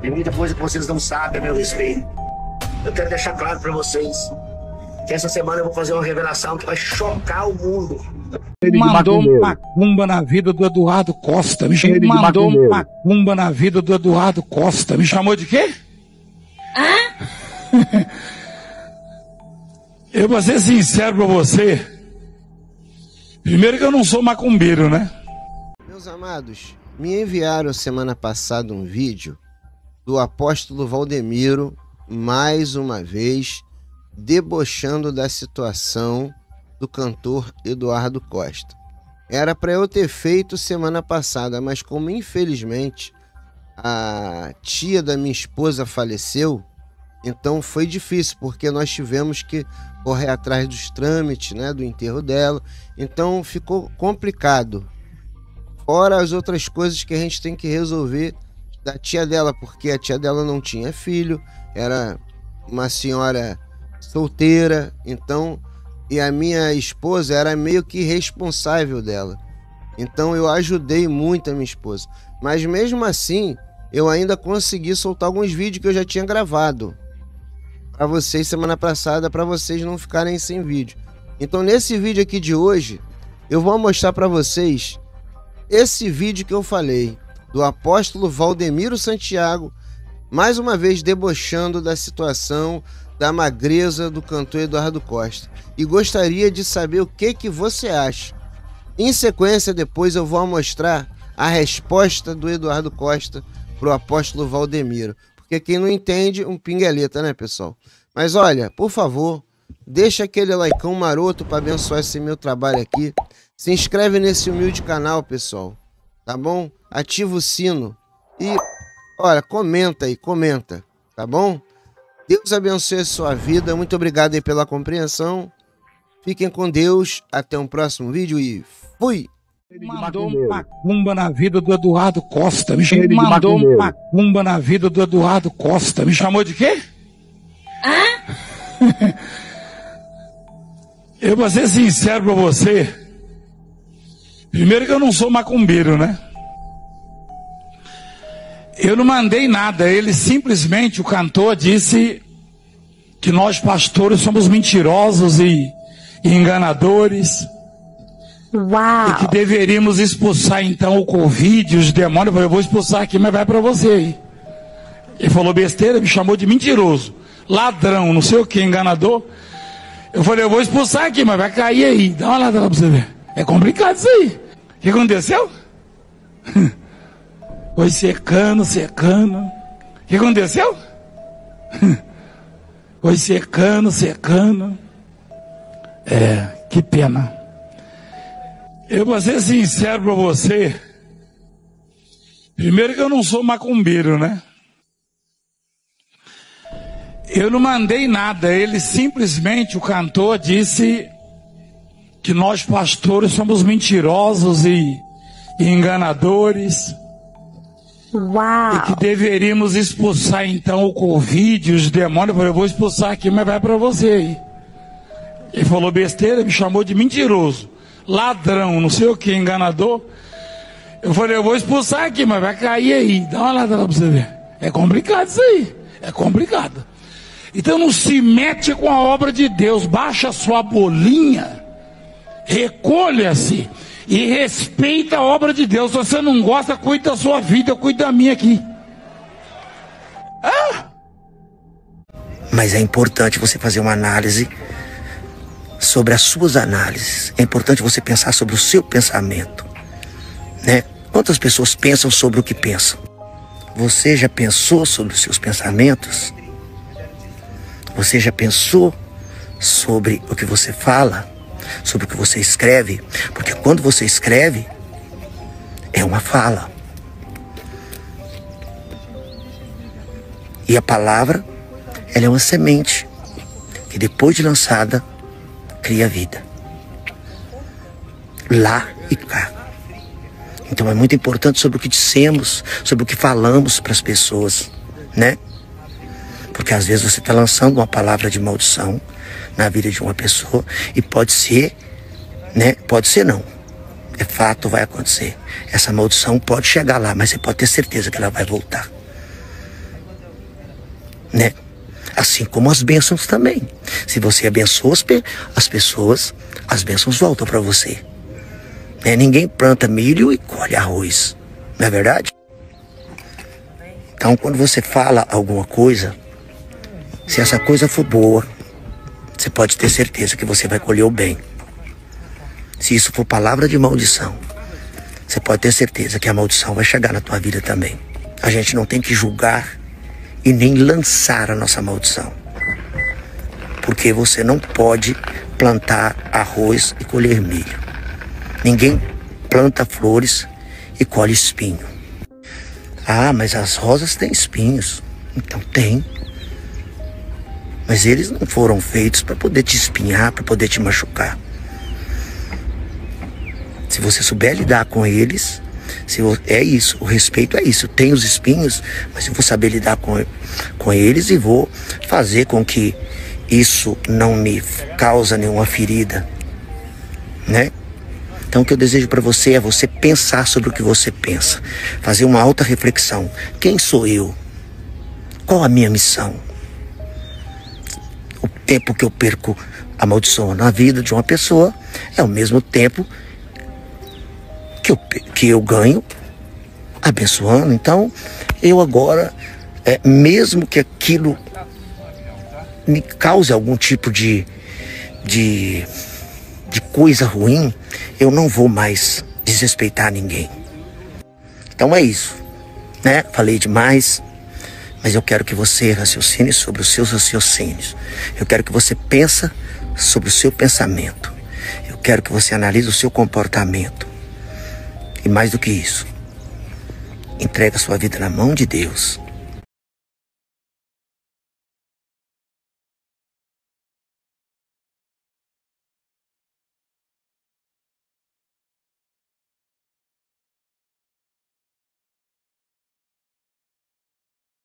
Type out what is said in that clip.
Tem muita coisa que vocês não sabem a meu respeito. Eu quero deixar claro para vocês que essa semana eu vou fazer uma revelação que vai chocar o mundo. Ele mandou um macumba na vida do Eduardo Costa. Me chamou, mandou um macumba na vida do Eduardo Costa. Me chamou de quê? Hã? eu vou ser sincero pra você. Primeiro que eu não sou macumbeiro, né? Meus amados, me enviaram semana passada um vídeo do apóstolo Valdemiro, mais uma vez, debochando da situação do cantor Eduardo Costa. Era para eu ter feito semana passada, mas como infelizmente a tia da minha esposa faleceu, então foi difícil, porque nós tivemos que correr atrás dos trâmites, né, do enterro dela. Então ficou complicado. Fora as outras coisas que a gente tem que resolver da tia dela, porque a tia dela não tinha filho, era uma senhora solteira, então e a minha esposa era meio que responsável dela. Então eu ajudei muito a minha esposa. Mas mesmo assim, eu ainda consegui soltar alguns vídeos que eu já tinha gravado para vocês semana passada para vocês não ficarem sem vídeo. Então nesse vídeo aqui de hoje, eu vou mostrar para vocês esse vídeo que eu falei do apóstolo Valdemiro Santiago, mais uma vez debochando da situação da magreza do cantor Eduardo Costa. E gostaria de saber o que que você acha. Em sequência, depois eu vou mostrar a resposta do Eduardo Costa pro apóstolo Valdemiro. Porque quem não entende, um pingueleta, né, pessoal? Mas olha, por favor, deixa aquele likeão maroto para abençoar esse meu trabalho aqui. Se inscreve nesse humilde canal, pessoal. Tá bom? Ativa o sino. E, olha, comenta aí, comenta. Tá bom? Deus abençoe a sua vida. Muito obrigado aí pela compreensão. Fiquem com Deus. Até um próximo vídeo e fui! Ele mandou um macumba na vida do Eduardo Costa. Me chamou, mandou um macumba na vida do Eduardo Costa. Me chamou de quê? Hã? eu vou ser sincero pra você. Primeiro que eu não sou macumbeiro, né? Eu não mandei nada. Ele simplesmente, o cantor, disse que nós pastores somos mentirosos e, e enganadores. Uau. E que deveríamos expulsar então o Covid, os demônios. Eu falei, eu vou expulsar aqui, mas vai para você aí. Ele falou besteira, me chamou de mentiroso, ladrão, não sei o que, enganador. Eu falei, eu vou expulsar aqui, mas vai cair aí. Dá uma lá pra você ver. É complicado isso aí. O que aconteceu? Foi secando, secando. O que aconteceu? Foi secando, secando. É, que pena. Eu vou ser sincero para você. Primeiro que eu não sou macumbeiro, né? Eu não mandei nada. Ele simplesmente, o cantor, disse que nós pastores somos mentirosos e, e enganadores. Uau. E que deveríamos expulsar então o Covid, os demônios. Eu falei, eu vou expulsar aqui, mas vai para você aí. Ele falou besteira, me chamou de mentiroso ladrão, não sei o que, enganador. Eu falei, eu vou expulsar aqui, mas vai cair aí. Dá uma olhada lá pra você ver. É complicado isso aí. É complicado. Então não se mete com a obra de Deus. Baixa sua bolinha. Recolha-se. E respeita a obra de Deus. Se você não gosta, cuida da sua vida. Eu cuido da minha aqui. Ah! Mas é importante você fazer uma análise sobre as suas análises. É importante você pensar sobre o seu pensamento, né? Quantas pessoas pensam sobre o que pensam? Você já pensou sobre os seus pensamentos? Você já pensou sobre o que você fala? Sobre o que você escreve? Porque quando você escreve, é uma fala. E a palavra, ela é uma semente que depois de lançada, cria vida. Lá e cá. Então é muito importante sobre o que dissemos, sobre o que falamos para as pessoas, né? Porque às vezes você está lançando uma palavra de maldição na vida de uma pessoa e pode ser, né? Pode ser não. É fato, vai acontecer. Essa maldição pode chegar lá, mas você pode ter certeza que ela vai voltar. né? Assim como as bênçãos também. Se você abençoa as, pe as pessoas, as bênçãos voltam para você. Né? Ninguém planta milho e colhe arroz. Não é verdade? Então, quando você fala alguma coisa, se essa coisa for boa, você pode ter certeza que você vai colher o bem. Se isso for palavra de maldição, você pode ter certeza que a maldição vai chegar na tua vida também. A gente não tem que julgar e nem lançar a nossa maldição. Porque você não pode plantar arroz e colher milho. Ninguém planta flores e colhe espinho. Ah, mas as rosas têm espinhos. Então tem. Mas eles não foram feitos para poder te espinhar, para poder te machucar. Se você souber lidar com eles, se é isso, o respeito é isso. Tem os espinhos, mas eu vou saber lidar com, com eles e vou fazer com que isso não me causa nenhuma ferida, né? Então o que eu desejo para você é você pensar sobre o que você pensa, fazer uma alta reflexão. Quem sou eu? Qual a minha missão? O tempo que eu perco amaldiçoando a vida de uma pessoa é o mesmo tempo que eu, que eu ganho abençoando. Então, eu agora, é, mesmo que aquilo me cause algum tipo de, de, de coisa ruim, eu não vou mais desrespeitar ninguém. Então é isso, né? Falei demais, mas eu quero que você raciocine sobre os seus raciocínios. Eu quero que você pense sobre o seu pensamento. Eu quero que você analise o seu comportamento. E mais do que isso, entrega sua vida na mão de Deus